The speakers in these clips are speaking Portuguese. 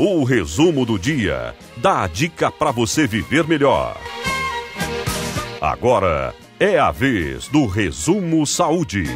O resumo do dia dá a dica para você viver melhor. Agora é a vez do Resumo Saúde.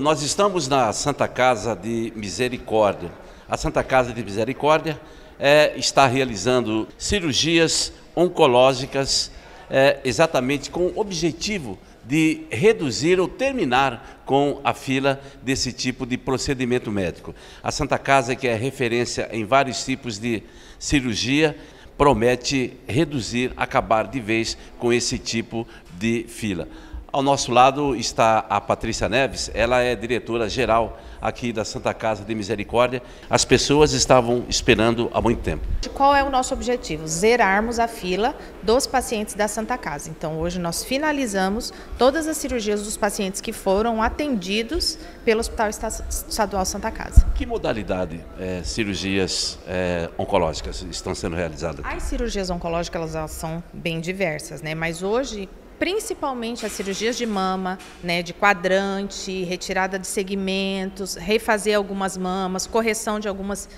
Nós estamos na Santa Casa de Misericórdia. A Santa Casa de Misericórdia é, está realizando cirurgias oncológicas é, exatamente com o objetivo de reduzir ou terminar com a fila desse tipo de procedimento médico. A Santa Casa, que é referência em vários tipos de cirurgia, promete reduzir, acabar de vez com esse tipo de fila. Ao nosso lado está a Patrícia Neves, ela é diretora geral aqui da Santa Casa de Misericórdia. As pessoas estavam esperando há muito tempo. Qual é o nosso objetivo? Zerarmos a fila dos pacientes da Santa Casa. Então, hoje nós finalizamos todas as cirurgias dos pacientes que foram atendidos pelo Hospital Estadual Santa Casa. Que modalidade é, cirurgias é, oncológicas estão sendo realizadas? As cirurgias oncológicas elas são bem diversas, né? Mas hoje principalmente as cirurgias de mama, né, de quadrante, retirada de segmentos, refazer algumas mamas, correção de algumas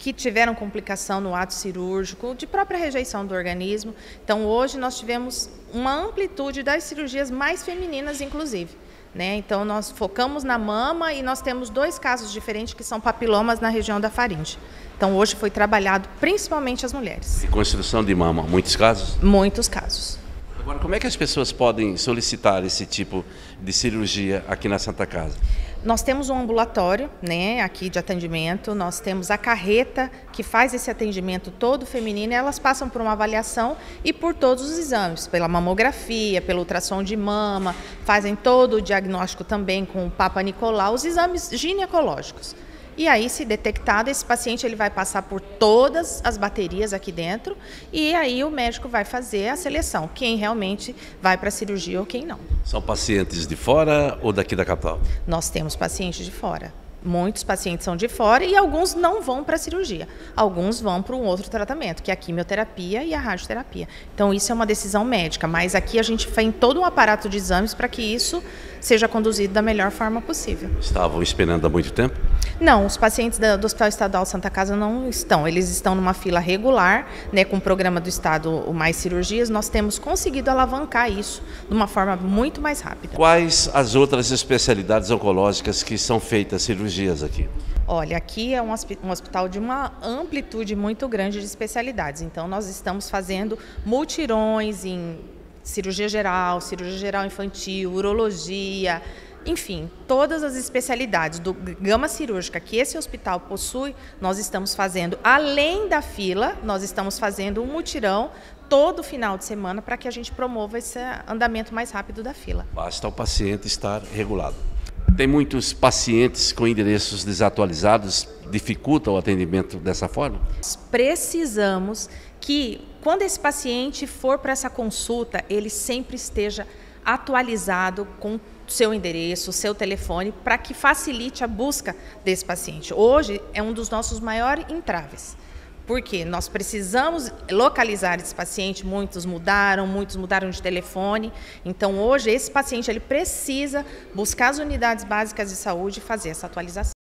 que tiveram complicação no ato cirúrgico, de própria rejeição do organismo. Então, hoje nós tivemos uma amplitude das cirurgias mais femininas, inclusive. Né? Então, nós focamos na mama e nós temos dois casos diferentes que são papilomas na região da faringe. Então, hoje foi trabalhado principalmente as mulheres. E construção de mama, muitos casos? Muitos casos. Agora, como é que as pessoas podem solicitar esse tipo de cirurgia aqui na Santa Casa? Nós temos um ambulatório, né, aqui de atendimento, nós temos a carreta que faz esse atendimento todo feminino, elas passam por uma avaliação e por todos os exames, pela mamografia, pelo ultrassom de mama, fazem todo o diagnóstico também com o Papa Nicolau, os exames ginecológicos. E aí, se detectado, esse paciente ele vai passar por todas as baterias aqui dentro e aí o médico vai fazer a seleção, quem realmente vai para a cirurgia ou quem não. São pacientes de fora ou daqui da capital? Nós temos pacientes de fora. Muitos pacientes são de fora e alguns não vão para a cirurgia. Alguns vão para um outro tratamento, que é a quimioterapia e a radioterapia. Então, isso é uma decisão médica, mas aqui a gente tem todo um aparato de exames para que isso seja conduzido da melhor forma possível. Estavam esperando há muito tempo? Não, os pacientes do Hospital Estadual Santa Casa não estão. Eles estão numa fila regular, né, com o programa do Estado o Mais Cirurgias. Nós temos conseguido alavancar isso de uma forma muito mais rápida. Quais as outras especialidades oncológicas que são feitas cirurgias aqui? Olha, aqui é um hospital de uma amplitude muito grande de especialidades. Então, nós estamos fazendo multirões em cirurgia geral, cirurgia geral infantil, urologia, enfim, todas as especialidades do gama cirúrgica que esse hospital possui, nós estamos fazendo, além da fila, nós estamos fazendo um mutirão todo final de semana para que a gente promova esse andamento mais rápido da fila. Basta o paciente estar regulado. Tem muitos pacientes com endereços desatualizados, dificulta o atendimento dessa forma? Precisamos que, quando esse paciente for para essa consulta, ele sempre esteja atualizado com seu endereço, seu telefone, para que facilite a busca desse paciente. Hoje é um dos nossos maiores entraves. Porque nós precisamos localizar esse paciente, muitos mudaram, muitos mudaram de telefone. Então, hoje, esse paciente ele precisa buscar as unidades básicas de saúde e fazer essa atualização.